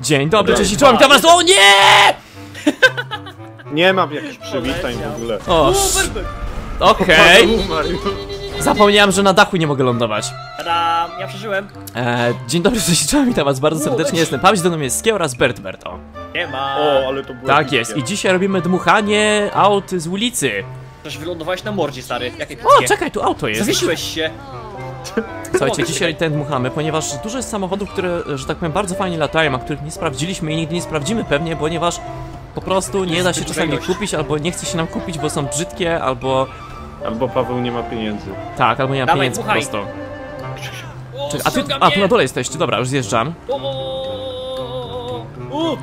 Dzień dobry, cześć i czołem, witam was, o nie! Nie mam jakichś przywitań w ogóle. O, sz- okej, zapomniałem, że na dachu nie mogę lądować. Tadam, ja przeżyłem. E, dzień dobry, cześć i czołem, witam was bardzo serdecznie, jestem Paweł, Skie oraz Bert Bert, o. Nie ma. O, ale to było Tak epickie. jest, i dzisiaj robimy dmuchanie aut z ulicy. Też wylądowałeś na mordzie, stary. Jakie O, pickie. czekaj, tu auto jest. Zawiesiłeś się. Słuchajcie, dzisiaj ten dmuchamy, ponieważ dużo jest samochodów, które, że tak powiem, bardzo fajnie latają, a których nie sprawdziliśmy i nigdy nie sprawdzimy pewnie, ponieważ po prostu nie da się czasami kupić, albo nie chce się nam kupić, bo są brzydkie, albo Albo Paweł nie ma pieniędzy. tak, albo nie ma Dawaj, pieniędzy po dmuchaj. prostu. O, Czekaj, a, ty, ściąga a tu mnie. na dole jesteście, dobra, już zjeżdżam. O, o.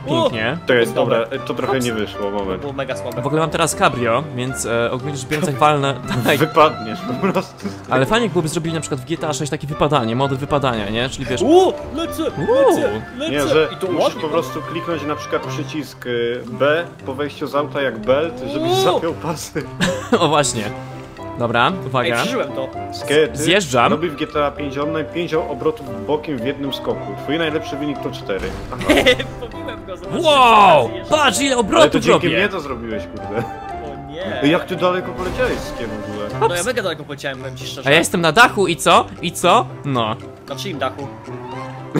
Pięknie. To jest Dobra. dobra, to trochę nie wyszło, moment. Było mega słabe. W ogóle mam teraz cabrio, więc e, ogólnie rzecz biorąc jak walnę... Tak, Wypadniesz po prostu. ale fajnie byłoby zrobili na przykład w GTA 6 takie wypadanie, mody wypadania, nie? Czyli wiesz... Uuu, lecę, lecę, lecę. Nie, że I to musisz ładnie. po prostu kliknąć na przykład przycisk y, B po wejściu z auta jak belt, żebyś zapiął pasy. o właśnie. Dobra, Ej, uwaga. przeżyłem to. Skety Zjeżdżam. robi w GTA 5 online 5 obrotów bokiem w jednym skoku. Twój najlepszy wynik to 4. Go. Wow! Patrz ile Ale to obrotów dzięki robię! mnie to zrobiłeś, kurde. O nie. Jak ty daleko poleciałeś z kiem w ogóle? No ja mega daleko poleciałem, powiem ci szczerze. A ja jestem na dachu i co? I co? No, Na czyim dachu?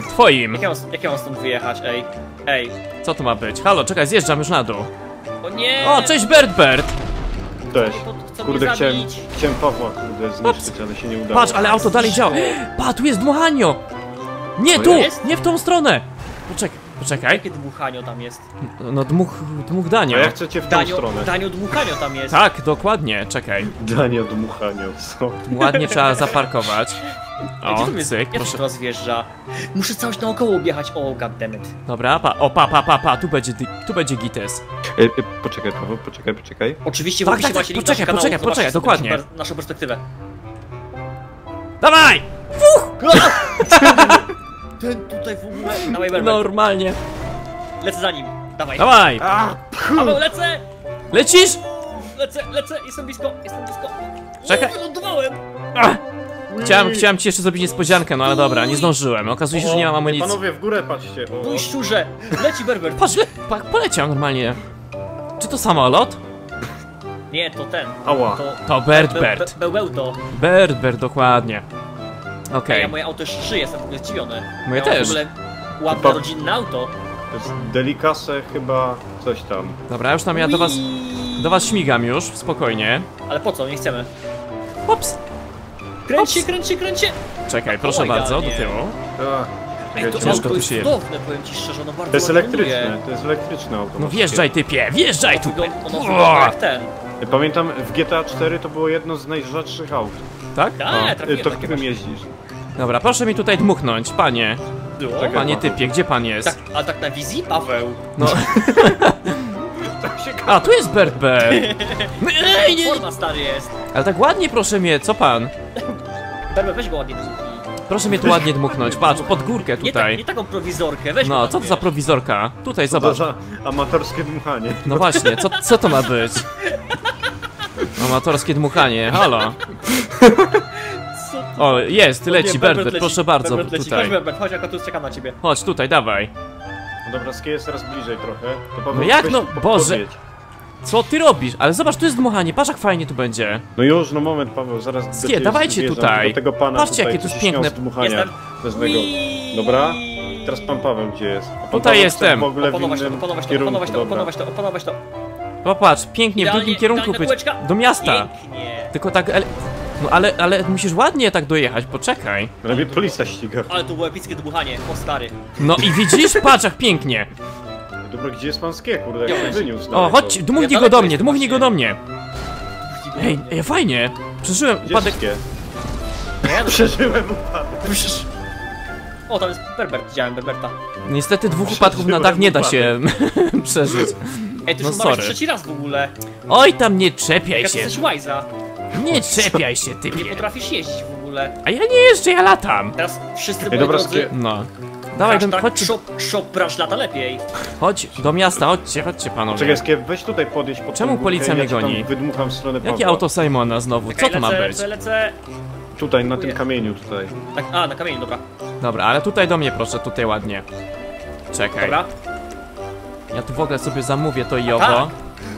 twoim. Jak ja, mam, jak ja mam stąd wyjechać, ej? Ej. Co to ma być? Halo, czekaj, zjeżdżam już na dół. O nie! O, cześć Bert Bert! Cześć. Chcą Kurde, mnie chciałem, zabić. chciałem Pawła kurde zniszczyć, ale się nie udało. Patrz, ale auto dalej działa. Pa, tu jest dmuchanio! Nie, tu! jest? Nie w tą stronę! Poczekaj, poczekaj. Jakie dmuchanio tam jest? No dmuch, dmuch A danio. ja chcę cię w tą Danio, stronę. danio dmuchanio tam jest. Tak, dokładnie, czekaj. Danie dmuchania, co? Ładnie trzeba zaparkować. Gdzie O, cyk, to proszę. teraz wjeżdża? Muszę całość naokoło objechać. O, goddammit. Dobra, pa, o, pa, pa, pa, pa, tu będzie, tu będzie gites. E, e, poczekaj, Paweł, poczekaj, poczekaj. Oczywiście w Tak, opisie tak, tak, poczekaj, kanału, poczekaj, poczekaj, dokładnie. Naszą perspektywę. Dawaj! Ten tutaj w ogóle... Dawaj. Berber. Normalnie. Lecę za nim. Dawaj. Dawaj! A, Paweł, lecę! Lecisz? Lecę, lecę, jestem blisko, jestem blisko. Czekaj. O, wylądowałem! Ach! Chciałem, chciałem ci jeszcze zrobić niespodziankę, no ale dobra, nie zdążyłem. Okazuje się, że nie mam amunicji. Panowie, w górę patrzcie. O, i szczurze! Leci Berber! Patrz, le, pa, poleciał normalnie. Czy to samolot? Nie, to ten. Ała. To... To Bert Be- Bert. be- Bełełdo. Bert Bert, dokładnie. Ej, Okej. ja moje auto jeszcze żyje, jestem w ogóle zdziwiony. Moje ja też. w ogóle ładne, Pa- rodzinne auto. To jest delikase chyba coś tam. Dobra, już tam ja do was, do was śmigam już, spokojnie. Ale po co? Nie chcemy. Hops. Kręć Ops. się, kręć się, kręć się! Czekaj, proszę bardzo, do idealnie. tyłu. A, Ej, to Ciężko auto tu jest cudowne, powiem ci szczerze, ono bardzo To jest elektryczne, to jest elektryczne auto. No wjeżdżaj typie, wjeżdżaj tu. Ono wygląda jak ten. Pamiętam w GTA 4 to było jedno z najrzadszych aut. Tak? Tak, E, trafiłem To takie którym jeździsz? Dobra, proszę mi tutaj dmuchnąć, panie. Czekaj. Panie typie, gdzie pan jest? Tak, a tak na wizji? Paweł. No. A, tu jest Bert Bert. Ej, nie. Forma stary jest. Ale tak ładnie proszę mnie, co pan? Berber, weź go ładnie do. Proszę mnie tu ładnie dmuchnąć, patrz, pod górkę Nie, tak, tutaj. nie taką prowizorkę, weź No, co to za prowizorka? Tutaj, To zobacz. amatorskie dmuchanie. No właśnie, co, co to ma być? Amatorskie dmuchanie, halo. Co O, jest, leci, Berbert proszę bardzo, Berbert leci. tutaj. Chodź, Berbert, chodź, jak tu czekam na ciebie. Chodź, tutaj, dawaj. No dobra, skie jest teraz bliżej trochę. To Paweł, No jak weź no, po- Boże. podjedź. Co ty robisz? Ale zobacz, tu jest dmuchanie, patrz jak fajnie tu będzie. No już, no moment Paweł, zaraz Skie, dawajcie tutaj. Do tego pana Patrzcie, tutaj, jakie tu jest piękne. Jestem. Wezmę go. Dobra. Teraz pan Paweł gdzie jest? A pan Tutaj Paweł jestem. W ogóle w Opanować to, innym opanować to, kierunku, opanować to, dobra. opanować to, opanować to. Popatrz, pięknie, w Idealnie, drugim kierunku być. kółeczka. Do miasta. Pięknie. Tylko tak, ele... no ale, ale musisz ładnie tak dojechać, poczekaj. Lepiej policja ściga. Ale to było epickie dmuchanie, o stary. No i widzisz, patrz jak pięknie. Dobra, gdzie jest pan skie, kurde, jak Ja się wyniósł O, chodź, dmuchnij go do mnie, dmuchnij go do mnie. Ej, ej, fajnie. Przeżyłem upadek. Nie, Przeżyłem upadek. O, tam jest Berbert, widziałem Berberta. Niestety dwóch upadków na dach nie da się przeżyć. Ej, ty No już sorry. trzeci raz w ogóle. Oj, tam nie czepiaj się. jesteś łajza. Nie czepiaj się, Nie typie. potrafisz jeździć w ogóle. A ja nie jeżdżę, ja latam. Teraz wszyscy Ej, moi dobra, drodzy... skie- No. Dawaj, do, Hashtag chodźcie, shop, shop branch lata lepiej. chodź do miasta, chodźcie, chodźcie panowie. Czekaj, skie, weź tutaj podjedź pod tą Czemu górkę, policja ja mnie tam goni? wydmucham w stronę Pawła. Jakie auto Simona znowu? Co Czekaj, to ma lecę, być? Lecę, lecę. Tutaj, na tym kamieniu tutaj. Tak, a, na kamieniu, dobra. Dobra, ale tutaj do mnie proszę, tutaj ładnie. Czekaj, Dobra. ja tu w ogóle sobie zamówię to i Tak. owo.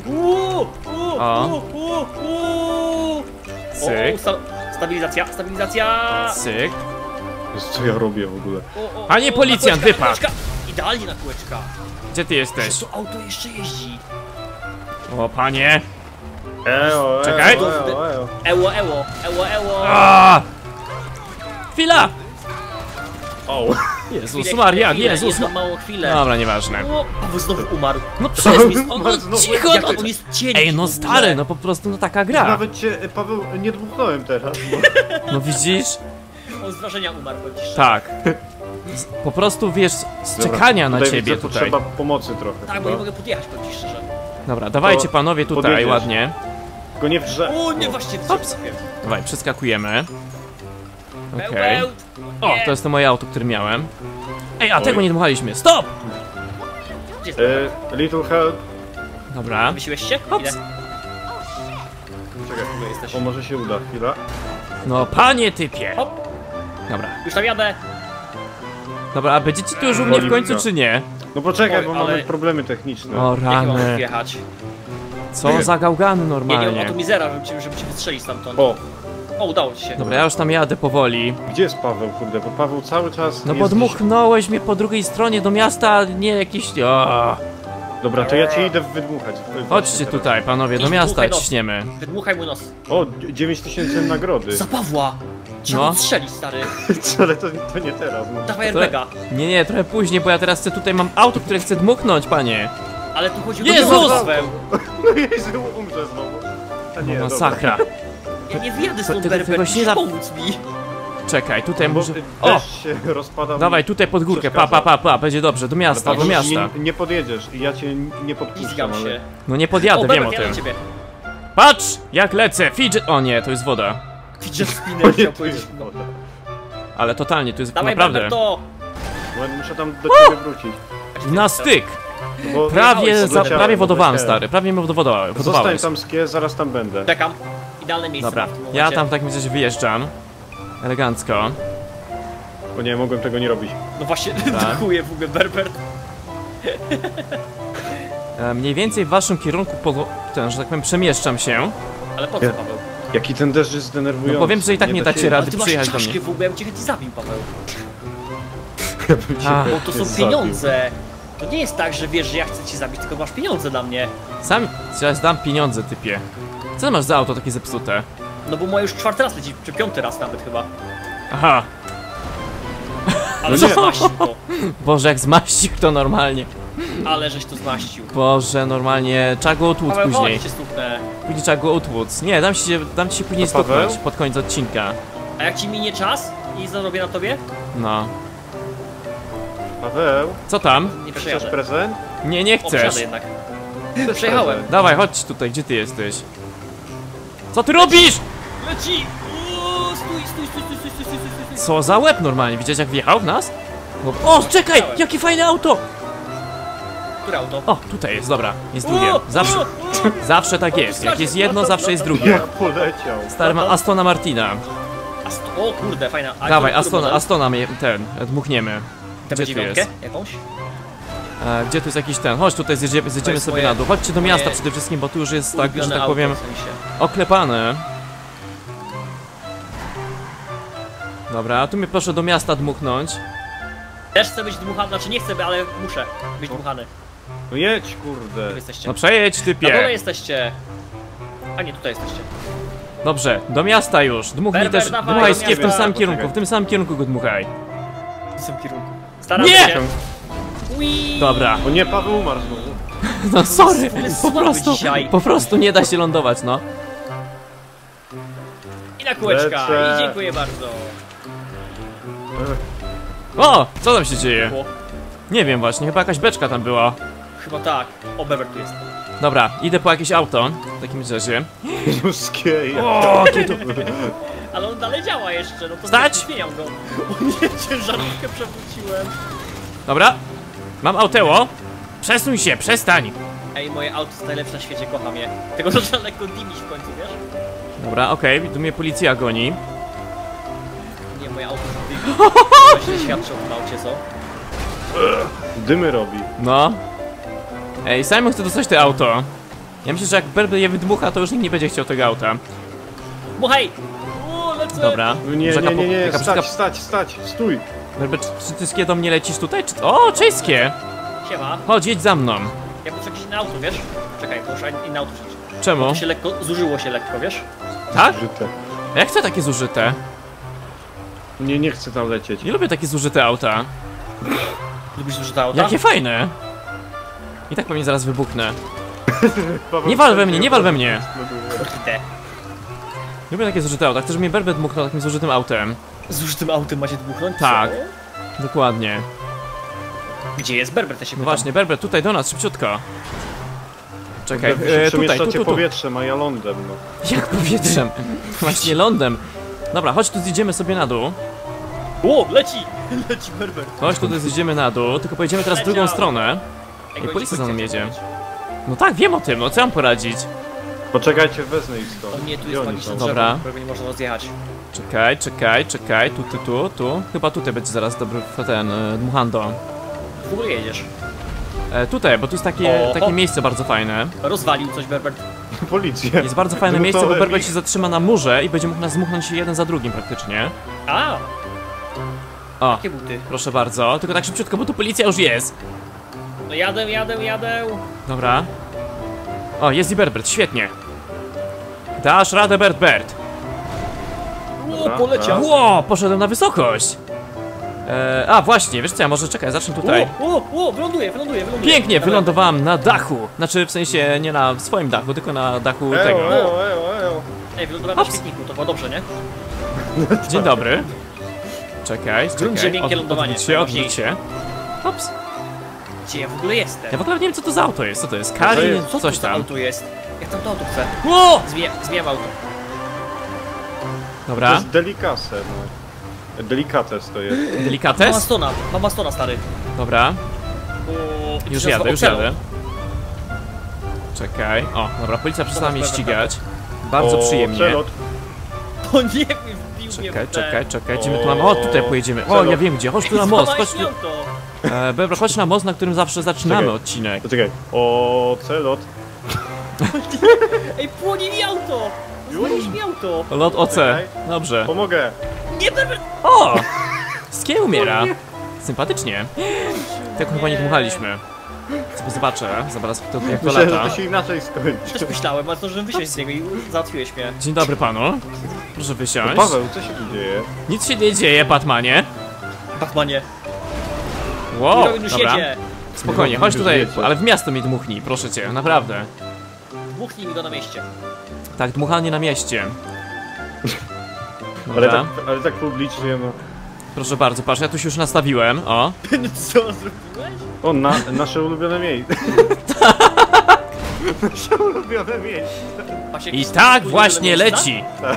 Uuu, uuu, O. uuu, uuu, uuu. Cyk. O, sta stabilizacja, stabilizacja. Cyk. Co ja robię w ogóle? O, o, Panie o, policjant, na kółeczka, na wypadł. kółeczka. Idealnie na kółeczka. Gdzie ty jesteś? To auto jeszcze jeździ. O, panie. Eo, eo, Czekaj. Eo, eo. Eło, eło, eło, eło. A! Chwila! O, Jezus Chwilę, Maria, chwilę, Jezus jedną ma... małą chwilę. Dobra, nieważne. O, Paweł znowu umarł. No przecież mi... Umarł znowu. Cicho, Jak no. on jest cienki Ej, no stary, no po prostu no taka gra. nawet cię, e, Paweł, nie dmuchnąłem teraz. Bo... No widzisz? On z wrażenia umarł, szczerze. Tak. Z- Po prostu wiesz, z Dobra, czekania na tutaj ciebie widzę, tutaj. Potrzeba pomocy trochę. Tak, bo nie mogę podjechać, powiem ci szczerze. Dobra, dawajcie To panowie tutaj podjedziesz. ładnie. Tylko nie w drze... O, nie, właśnie, Ops. Dawaj, przeskakujemy. Okej. Bełbeł. O, to jest to moje auto, które miałem. Ej, a Oj. tego nie dmuchaliśmy. Stop! Gdzie jest E, little help. Dobra. Wysiłeś się? Hops. Czekaj, o może się uda, chwila. No, panie typie. Hop, Dobra. już tam jadę. Dobra, a będziecie tu już u mnie w końcu, czy nie? No poczekaj, Oj, bo ale- mamy problemy techniczne. O Jak nie mam rany. wjechać? Co za gałgany Nie, nie, normalnie. o to mizera, żeby cię, żeby cię wystrzelić stamtąd. O, O, udało ci się. Dobra, ja już tam jadę powoli. gdzie jest Paweł, kurde? Bo Paweł cały czas No jest bo gdzieś- dmuchnąłeś mnie po drugiej stronie do miasta, a nie jakiś... O. Dobra, to ja cię idę wydmuchać. Właśnie Chodźcie teraz. tutaj, panowie, do Idź, miasta dmuchaj nos. ciśniemy. Wydmuchaj mu nos. O, 9 tysięcy nagrody. Za Pawła! Trzeba No. no. strzelić, stary. Ale to, to nie teraz. No. Dawaj airbega. Nie, nie, trochę później, bo ja teraz chcę tutaj mam auto, które chcę dmuchnąć, panie. Ale tu chodzi o Jezus! No Jezu, umrze znowu. A nie, No, dobra. masakra. Ja nie wyjadę To stąd, tego- Berber, musisz da- pomóc mi. Czekaj, tutaj Bo muszę... deszcz O! rozpada. Dawaj, tutaj pod górkę, pa, pa, pa, pa, będzie dobrze, do miasta, do miasta. Nie, nie podjedziesz i ja cię nie podpuszczam, się. No nie O, podjadę, wiem Berber, o tym. ciebie. Patrz, jak lecę, fidget... O nie, to jest woda. Spinner nie, chciał tu powiedzieć. jest woda. Ale totalnie, to jest Dawaj, naprawdę... To! No, Muszę tam do ciebie wrócić. Na styk! Bo Prawie, za, odleciałem, prawie wodowałem, odleciałem. stary, prawie mnie wodowa- Zostań wodowałeś. tam skie, zaraz tam będę. Czekam. Idealne miejsce Dobra, tym ja momencie. tam w takim razie wyjeżdżam. Elegancko. Bo nie, mogłem tego nie robić. No właśnie, Tak. dziękuję w ogóle, Berber. E, mniej więcej w waszym kierunku, po, ten, że tak powiem, przemieszczam się. Ale po co, Paweł? Jaki ten deszcz jest zdenerwujący. No powiem, że i tak nie da dacie się- rady. Ty masz przyjechać do czaszkę mnie. w ogóle, ja bym cię chętnie zabił, Paweł. Ja bym cię. Bo to są zabił. pieniądze. To nie jest tak, że wiesz, że ja chcę cię zabić, tylko masz pieniądze dla mnie. Sam teraz dam pieniądze, typie. Co ty masz za auto takie zepsute? No bo moje już czwarty raz leci, czy piąty raz nawet chyba. Aha, Ale No nie. zmaścił to. Boże, jak zmaścił to normalnie. Ale żeś to zmaścił. Boże, normalnie, trzeba go utłuc Paweł, później. cię stuknę. Później trzeba go utłuc. Nie, dam ci, się- dam ci się później To Paweł? stuknąć pod koniec odcinka. A jak ci minie czas i zarobię na tobie? No. Paweł, Nie Co tam? chcesz przejadę. prezent? Nie, nie O, przejadę chcesz. jednak. Chcesz Przejechałem. prezent? Dawaj, chodź tutaj, gdzie ty jesteś? Co ty robisz? Leci! Uuu, Stój, stój, stój, stój, stój, stój, stój, stój, stój. Co za łeb normalnie, widziałeś jak wjechał w nas? No, o, czekaj, jakie fajne auto! Które auto? O, tutaj jest, dobra, jest drugie. Zawsze, zawsze tak jest. Jak jest jedno, zawsze jest drugie. Jak poleciał. Stary ma Astona Martina. Ast- O kurde, fajna. A Dawaj, który Astona, model? Astona mnie ten, dmuchniemy. Gdzie tu dziewiątkę? jest? Jakąś? E, gdzie tu jest jakiś ten? Chodź tutaj, zjedziemy, zjedziemy sobie moje- na dół. Chodźcie do miasta przede wszystkim, bo tu już jest tak, że Ulubione tak auto, powiem, w sensie. oklepane. Dobra, a tu mnie proszę do miasta dmuchnąć. Też chcę być dmuchany, znaczy nie chcę, ale muszę być dmuchany. No jedź, kurde. wy jesteście? No przejedź, Na dole typie. jesteście. A nie, tutaj jesteście. Dobrze, do miasta już. Dmuchnij też, dawaj, dmuchaj do w tym miasta. samym kierunku, w tym samym kierunku go dmuchaj. W tym kierunku. Staram Nie! się. Ui! Dobra, O nie, Paweł umarł znowu. no sorry, ogóle po słaby prostu, dzisiaj. po prostu nie da się lądować, no. I na kółeczka. Lecę. I dziękuję bardzo. O, co tam się dzieje? Nie wiem właśnie, chyba jakaś beczka tam była. Chyba tak. O, Beber tu jest. Dobra, idę po jakieś auto, w takim razie. Juskie, ja. O, kiedy... Ale on dalej działa jeszcze, no to Stać! zmieniam go. O nie, ciężarówkę przewróciłem. Dobra, mam auteło. Przesuń się, przestań. Ej, moje auto jest najlepsze na świecie, kocham je. Tego zaczyna lekko dymić w końcu, wiesz? Dobra, okej, tu mnie policja goni. Nie, moje auto dymi. To źle świadczy o tym aucie, co? Dymy robi. No. Ej, Simon chce dostać to auto. Ja myślę, że jak Berber je wydmucha, to już nikt nie będzie chciał tego auta. Lecę! Dobra. No nie, nie, nie, nie, stać, stać, stać, stój. Berber, czy, czy ty skie do mnie lecisz tutaj? Czy... O, cześć skie! Siema. Chodź, jedź za mną. Ja muszę jakieś inne auto, wiesz? Czekaj, muszę inne auto. Czemu? To się lekko, zużyło się lekko, wiesz? Tak? Żyte. A Jak chcę takie zużyte? Nie, nie chcę tam lecieć. Nie lubię takie zużyte auta. Lubisz zużyte auta? Jakie fajne! I tak pewnie zaraz wybuchnę. Nie wal we mnie, nie wal we mnie! Lubię takie zużyte auta. Chcę, żeby mnie Berber dmuchnął takim zużytym autem. Zużytym autem macie dmuchnąć? Tak. Co? Dokładnie. Gdzie jest Berber, to się No pytam. właśnie, Berber, tutaj do nas, szybciutko. Czekaj, e, się tutaj, tu, tu, tu. powietrzem, a ja lądem, no. Jak powietrzem? Właśnie lądem. Dobra, chodź tu zjedziemy sobie na dół. O, leci! Leci Berber. Chodź tutaj zjedziemy na dół, tylko pojedziemy teraz w drugą stronę. Ej, policja za mną jedzie. No tak, wiem o tym, no co mam poradzić? Poczekajcie, wezmę ich O stąd. nie, tu jest magiczne drzewo, Dobra. którego nie można rozjechać. Czekaj, czekaj, czekaj, tu, tu, tu, tu. Chyba tutaj będzie zaraz dobry ten e, dmuchando. W ogóle jedziesz. E, tutaj, bo tu jest takie, Oho. takie miejsce bardzo fajne. Rozwalił coś Berber. Policja. Jest bardzo fajne miejsce, bo Berber ich. się zatrzyma na murze i będzie mógł nas zmuchnąć jeden za drugim praktycznie. A, O, jakie buty. proszę bardzo, tylko tak szybciutko, bo tu policja już jest. No jadę, jadę, jadę. Dobra. O, jest i Berbert, świetnie. Dasz radę, Bert Bert. O, poleciał. Ło, poszedłem na wysokość. E, a, właśnie, wiesz co, ja może czekaj, zacznę tutaj. O, o, o, wyląduję, wyląduję, wyląduję. Pięknie, Dobra. wylądowałem na dachu. Znaczy, w sensie nie na swoim dachu, tylko na dachu tego. Eo, eo, eo. Ej, wylądowałem na Ops. śmietniku, to było dobrze, nie? Dzień dobry. Czekaj, Grunt, że czekaj. miękkie lądowanie, odwróć się, odwróć najważniejsze. się. Ops. Gdzie ja w ogóle jestem? Ja w ogóle nie wiem, co to za auto jest. Co to jest? to Kali, jest? Co coś to tam. auto jest? Jak tam to auto chcę? Ło! Zmieniam, zmieniam auto. To Dobra, jest delikase, no. Delikates to jest. Mama delikates. Stona, mama Stona, stary. Dobra, O, to już jadę, już jadę. Czekaj. O, dobra, policja przestała mnie ścigać. Bardzo O, przyjemnie. Przelot. O nie, wbił mnie Czekaj, w te- czekaj, czekaj, gdzie my tu O, mamy? O, tutaj pojedziemy. O, ja wiem gdzie, chodź tu na most, chodź tu. Złamałeś auto. E, Bebra, chodź na most, na którym zawsze zaczynamy Czekaj. odcinek. Poczekaj. O, celot. Ej, płonie mi auto! Zwaliłeś mi auto! Lot OC. Czekaj. Dobrze. Pomogę. Nie, Berber! O! Skie umiera. Sympatycznie. Tak chyba nie dmuchaliśmy. Sobie zobaczę, zaraz to, jak to Myślałem, że lata. to się inaczej skończy. Też myślałem, ale zdążyłem wysiąść z niego i załatwiłeś mnie. Dzień dobry panu. Proszę wysiąść. Paweł, co się tu dzieje? Nic się nie dzieje, Batmanie. Batmanie. Wow, już dobra. jedzie. Spokojnie, chodź tutaj, ale w miasto mi dmuchnij, proszę cię, naprawdę. Dmuchnij mi go na mieście. Tak, dmuchanie na mieście. Ale Dobra, tak, ale tak publicznie, no. proszę bardzo, patrz, ja tu się już nastawiłem, o. Co zrobiłeś? O, na, nasze ulubione miejsce. nasze ulubione miejsce. I tak właśnie leci. To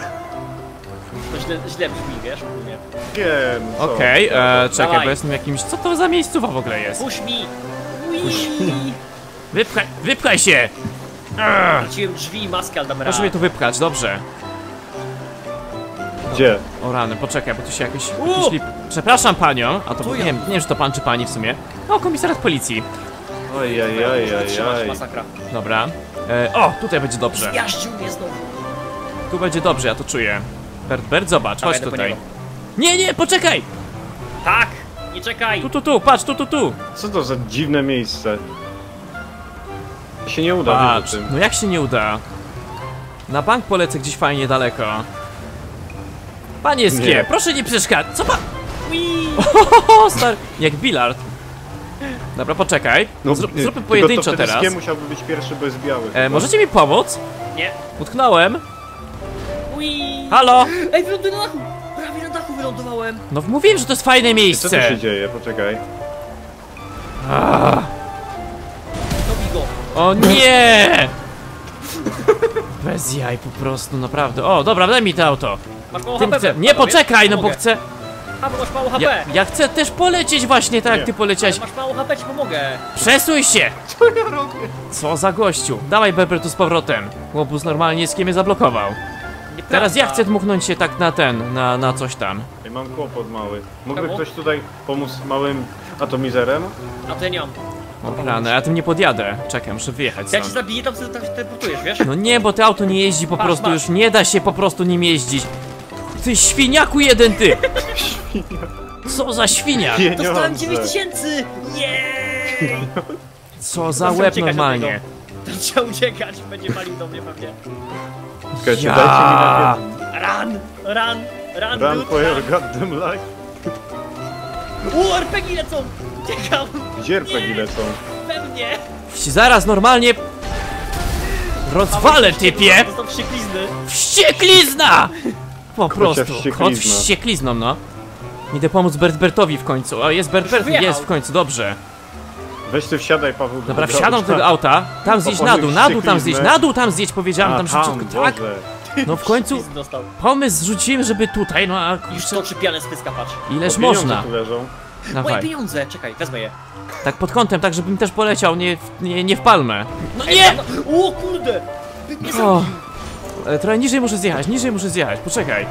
źle, źle brzmi, wiesz, ogólnie. Wiem, co? Okej, e, czekaj, Dawaj. bo jestem jakimś... Co to za miejscowa w ogóle jest? Puść mi! Ui! Wypchaj, wypchaj się! Arr, Wróciłem drzwi i maskę, ale damy Proszę mnie tu wypchać, dobrze. Gdzie? O rany, poczekaj, bo tu się jakoś... U! Przepraszam panią, a to Tu nie ja. wiem, nie wiem, czy to pan czy pani w sumie. O, komisariat policji. Oj, oj, oj, oj, oj. masakra. Dobra. E, o, tutaj będzie dobrze. Zjaździł mnie znowu. Tu będzie dobrze, ja to czuję. Bert, Bert, zobacz, Dawaj, chodź tutaj. niego. Nie, nie, poczekaj! Tak! Nie czekaj! Tu, tu, tu, patrz, tu, tu, tu. Co to za dziwne miejsce? Się nie uda, Patrz, no jak się nie uda? Na bank polecę gdzieś fajnie daleko. Panie Skie, proszę nie przeszkadzać. Co pan? Stary, jak bilard. Dobra, poczekaj. Nie, zróbmy pojedynczo to teraz. Skie musiałby być pierwszy, bo jest biały. E, możecie mi pomóc? Nie! Utknąłem. Ui! Halo? Ej, wyląduję na dachu! Prawie na dachu wylądowałem! No mówiłem, że to jest fajne Co tu miejsce. się dzieje? Poczekaj. Ah, Dobij go! o nie! Bez jaj po prostu, naprawdę. O, dobra, daj mi to auto. Masz mało Tym HP. chcę. Berber, Nie, poczekaj, no bo Pomogę. chcę... A, bo masz mało HP! Ja, ja chcę też polecieć właśnie tak, jak Nie. ty poleciałeś. Ale masz mało HP, ci pomogę! Przesuń się! Co ja robię? Co za gościu? Dawaj Beber tu z powrotem. Łobuz normalnie z kim mnie zablokował. Nieprawda. Teraz ja chcę dmuchnąć się tak na ten, na, na coś tam. Ej, mam kłopot mały. Mógłby Czemu? ktoś tutaj pomóc małym atomizerem? A to ja nie mam. O rany, ja tym nie podjadę. Czekaj, muszę wyjechać Jak cię zabiję, tam sobie tam się teleportujesz, wiesz? No nie, bo to auto nie jeździ po Masz, prostu, masz. już nie da się po prostu nim jeździć. Ty świniaku jeden ty! Co za świniak? Dostałem Pieniądze. 9000! Jeee! Co za Muszę łeb uciekać od normalnie. To trzeba uciekać, będzie palił do mnie pewnie. Czekajcie, Ja. dajcie mi na Run! Run! Run, Run dude, for your goddamn life. U, RPG lecą! Uciekam! Gdzie RPG lecą? Pewnie! Zaraz normalnie... Rozwalę typie! Dostał wścieklizny. Wścieklizna! Po prostu. wścieklizna. Kot wścieklizną, no. Idę pomóc Bert Bertowi w końcu. O, jest Bert Bert, wyjechał. jest w końcu, dobrze. Weź ty wsiadaj, Paweł. do Dobra, wsiadam do tego auta. Tam zjeść na dół, na dół tam zjeść, na dół tam zjeść, powiedziałem A, tam tam, szybciutko. Tak, no w końcu pomysł zrzuciłem, żeby tutaj, no a Już kurczę, toczy pianę z pyska, patrz. ileż można. tu leżą. Moje Dawaj. pieniądze! Czekaj, wezmę je. Tak pod kątem, tak żebym też poleciał, nie, w- nie, nie w palmę. No Ej, nie! no- O kurde! Nie O, ale trochę niżej muszę zjechać, niżej muszę zjechać, poczekaj.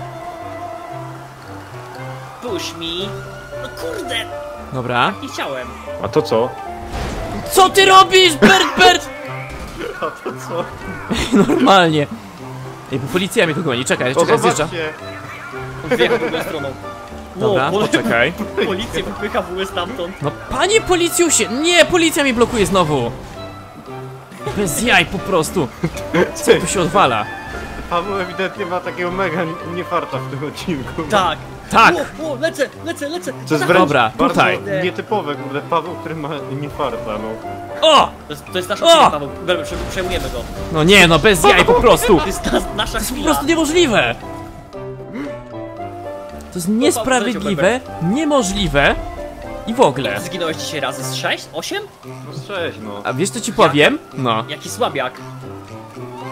Push me. No kurde! Dobra. Nie chciałem. A to co? Co ty robisz, Bert Bert? A to co? Normalnie. Ej, bo policja mnie tu goni, czekaj, czekaj, zjeżdża. zobaczcie. On wjechał drugą stroną. Dobra, Wow, poczekaj. Policja wypycha w ogóle stamtąd. No panie policjusie, nie, policja mi blokuje znowu. Bez jaj po prostu. Co tu się odwala? Paweł ewidentnie ma takiego mega niefarta w tym odcinku. Tak. Tak. O, o, lecę, lecę, lecę. To jest wręcz Dobra, bardzo tutaj. nietypowe, kurde, Paweł, który ma niefarta, no. O! To jest, to jest nasza O! chwila, Paweł. Dobra, prze- Przejmujemy go. No nie, no bez jaj po prostu. To jest nas, nasza To jest po chwila. prostu niemożliwe. To jest niesprawiedliwe, niemożliwe i w ogóle. Zginąłeś dzisiaj razy z 6? 8? No z cześć, no. A wiesz co ci powiem? No. Jaki słabiak.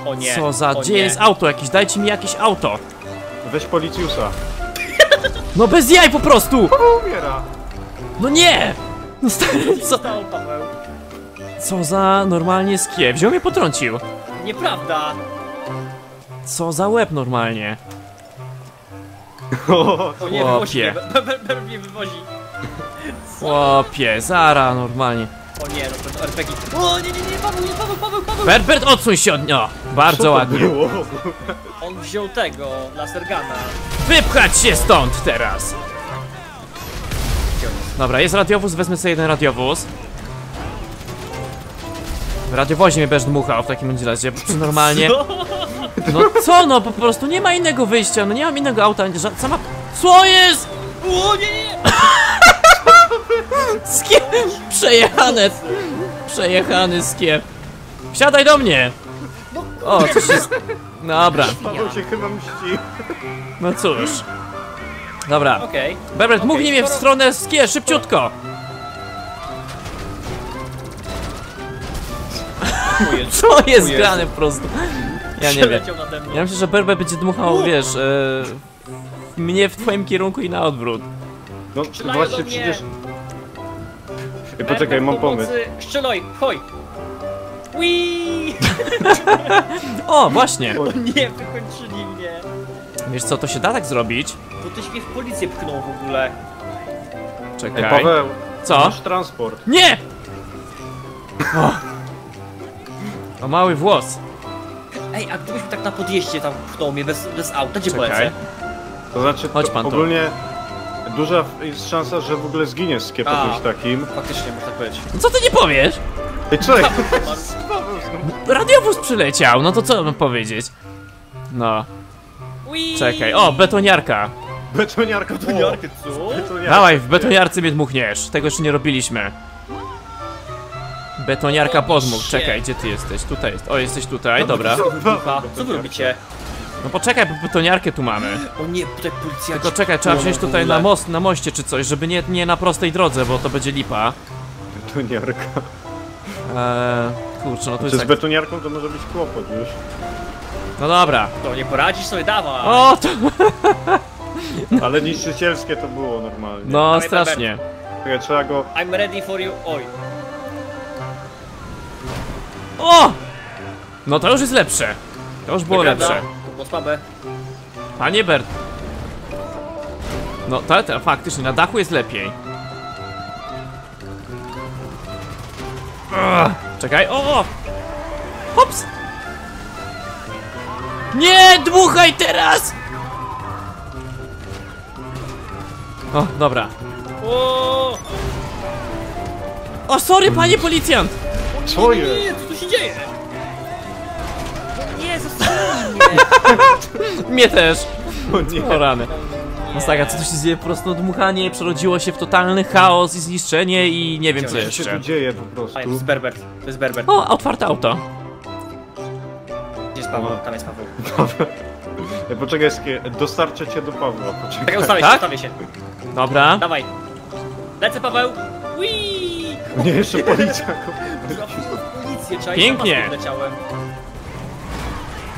O nie. Co za, o gdzie nie. jest auto jakieś? Dajcie mi jakieś auto. Weź policjusa. No bez jaj po prostu! Umiera. No nie! No stary, co, Stało, Paweł. co za normalnie skie? Wziął mnie potrącił. Nieprawda. Co za łeb normalnie. O, O nie, Chłopie. wywozi mnie. Be- be- be- mnie wywozi. Chłopie, zara normalnie. O nie, no to RPG. O nie, nie, nie, Paweł, nie, Paweł, Paweł, Paweł. Berbert, odsuń się od niego! Bardzo co to ładnie. było? On wziął tego, lasergana. Wypchać się stąd teraz! Dobra, jest radiowóz, wezmę sobie jeden radiowóz. W radiowozie mnie będziesz dmuchał w takim razie, normalnie. No co no, po prostu nie ma innego wyjścia, no nie mam innego auta, sama... Co jest? O nie, nie. Skier! Przejechane! Przejechany skier. Wsiadaj do mnie! O, coś jest... Dobra, Paweł się chyba mści. no cóż. Dobra, Okej. Berbert, Okej, mównij mnie w stronę skier, szybciutko! Co jest grane po prostu? Ja nie wiem. Ja myślę, że Berbert będzie dmuchał, wiesz, e, mnie w twoim kierunku i na odwrót. No właśnie przecież... Ej, poczekaj, mam pomysł. Strzeloj, hoj. Wii! O, właśnie! O nie, wykończyli mnie. Wiesz co, to się da tak zrobić? Bo tyś mnie w policję pchnął w ogóle. Ej, Czekaj. Paweł, Co? masz transport. Nie! O. o mały włos. Ej, a gdybyś tak na podjeździe tam pchnął mnie bez, bez auta, gdzie Czekaj. polecę? To znaczy, Chodź to pan tu. ogólnie duża jest szansa, że w ogóle zginiesz z kiepem takim. Faktycznie, można tak powiedzieć. Co ty nie powiesz? Ej, co? Radiowóz przyleciał, no to co mam powiedzieć? No, czekaj. O, betoniarka. Betoniarka to Betoniarkę, co? Betoniarka. Dawaj, w betoniarce mnie dmuchniesz. Tego jeszcze nie robiliśmy. Betoniarka podmuch. Czekaj, gdzie ty jesteś? Tutaj jest. O, jesteś tutaj, dobra. Kurwa, co wy robicie? No poczekaj, bo betoniarkę tu mamy. O nie, tutaj policjanci. Tylko czekaj, trzeba płoną wziąć w tutaj na most, na moście czy coś, żeby nie, nie na prostej drodze, bo to będzie lipa. Betoniarka. Eee, kurczę, no to Czy jest z tak... betoniarką to może być kłopot już. No dobra. To nie poradzisz sobie, dawaj. O, to... Ale niszczycielskie to było normalnie. No, strasznie. Czekaj, trzeba go... I'm ready for you. Oj. O! No to już jest lepsze. To już było Wygląda. lepsze. To było słabe. Panie Bert. No, to, to faktycznie, na dachu jest lepiej. Ugh, czekaj, o! o! Hops! Nie, dmuchaj teraz! O, dobra. O, O, sorry, panie policjant! Co nie, jest? nie, co tu się dzieje? Nie, zostawili mnie. Mnie też. O nie. O rany. Masakra, co tu się dzieje? Po prostu dmuchanie przerodziło się w totalny chaos i zniszczenie i nie wiem co Co Co się tu dzieje po A, to prostu? jest Berbert, to jest Berbert. O, otwarte auto. Gdzie jest Paweł? Tam jest Paweł. E, Poczekaj, Skie, dostarczę cię do Pawła, Czekaj, poczekaj. ustawię się, Tak? ustawię się. Dobra. Dawaj. Lecę, Paweł. Wii! Nie, jeszcze policja. Policję, czaj, Pięknie. leciałem.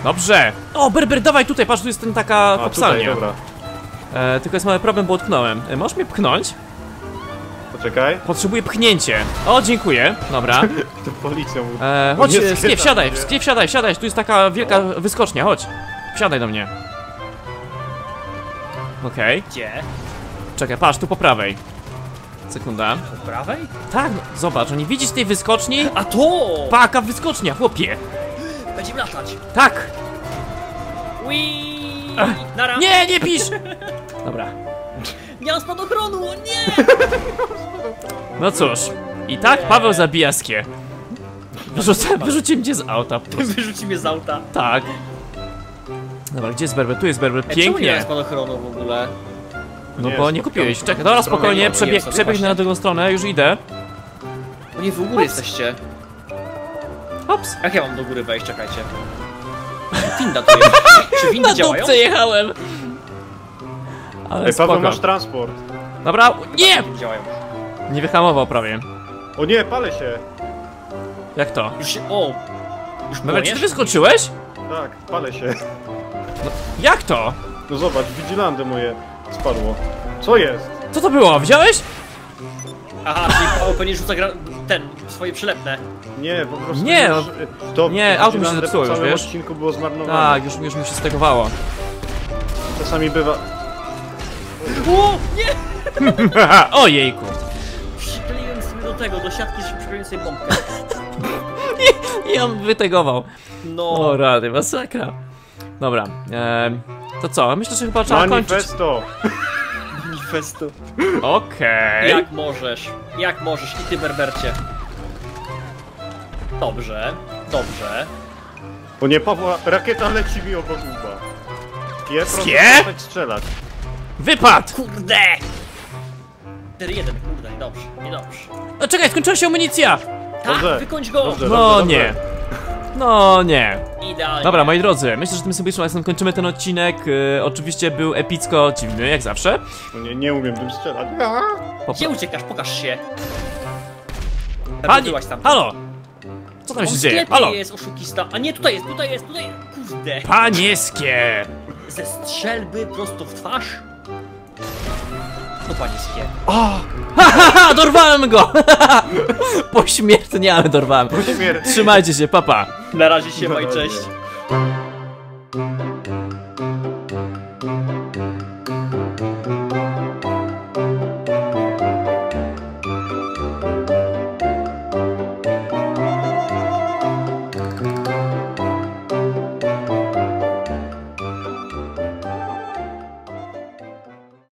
Dobrze. O, Berber, dawaj tutaj, patrz, tu jest ten taka A tutaj, kopsalnia. dobra. E, tylko jest mały problem, bo utknąłem. E, możesz mnie pchnąć? Poczekaj. Potrzebuję pchnięcie. O, dziękuję. Dobra. To policja mówi. E, chodź, Nie wsiadaj. Skie, wsiadaj, wsiadaj. Tu jest taka wielka wyskocznia, chodź. Wsiadaj do mnie. Okej. Gdzie? Czekaj, patrz, tu po prawej. Sekunda. Po prawej? Tak, no, zobacz, nie widzisz tej wyskoczni? A to! Paka wyskocznia, chłopie. Będziemy latać. Tak. Wii! Nara! Nie, nie pisz. Dobra. Nie mam spadochronu! o Nie! No cóż. I tak Paweł zabija Skie. Wyrzucę, wyrzuci mnie z auta. Wyrzuci mnie z auta. Tak. Dobra, gdzie jest Berber? Tu jest Berber. Ej, czemu nie Pięknie. spadochronu w ogóle? No Nie, bo nie kupiłeś. Czekaj, dobra, spokojnie, przebieg, na drugą stronę, już idę. O nie, wy u góry jesteście. Hops. Jak ja mam do góry wejść? Czekajcie. Winda tu jest. Czy windy Na działają? dupce jechałem. Ale Ej, Paweł, masz transport. Dobra, nie! Działają. Nie wyhamował prawie. O nie, palę się. Jak to? Już się... O! Już Berber, czy ty płoniesz? wyskoczyłeś? Tak, palę się. Jak to? No zobacz, Vigilandy moje spadło. Co jest? Co to było? Widziałeś? Aha, czyli Paweł pewnie rzuca gra... ten, swoje przylepne. Nie, po prostu Nie, już, to nie, auto mi się zepsuło już, wiesz? odcinku było zmarnowane. Tak, już, już mi się stegowało. Czasami bywa... O! Nie! Ojejku. Przykleiłem sobie do tego, do siatki, że przykleiłem sobie bombkę. I on wytegował. No. O rady, masakra. Dobra, em, to co? Myślę, że chyba trzeba kończyć. Manifesto! Manifestu. Okej. Jak możesz? Jak możesz? I ty, Berbercie. Dobrze, dobrze. O nie, Pawła, rakieta leci mi obok łba. Skie, proszę Skie? przestać strzelać. Wypad! Kurde! 4-1, kurde, niedobrze, niedobrze. O, czekaj, skończyła się amunicja! Tak, Dobrze, wykończ go! dobrze. No nie. No nie. Idealnie. Dobra, moi drodzy, myślę, że tym symbolicznym akcentem kończymy ten odcinek. E, oczywiście był epicko dziwny, jak zawsze. No nie, nie umiem tym strzelać. Gdzie uciekasz? Pokaż się. Pani, tam. halo! Co tam On się dzieje? Halo! jest oszukista. A nie, tutaj jest, tutaj jest, tutaj Kurde. Panieskie! Ze strzelby prosto w twarz? No panieńskie. Haha, dorwałem go! Pośmiertnie, ale dorwałem. Śmierć. Trzymajcie się, papa. Na razie się, razie. cześć.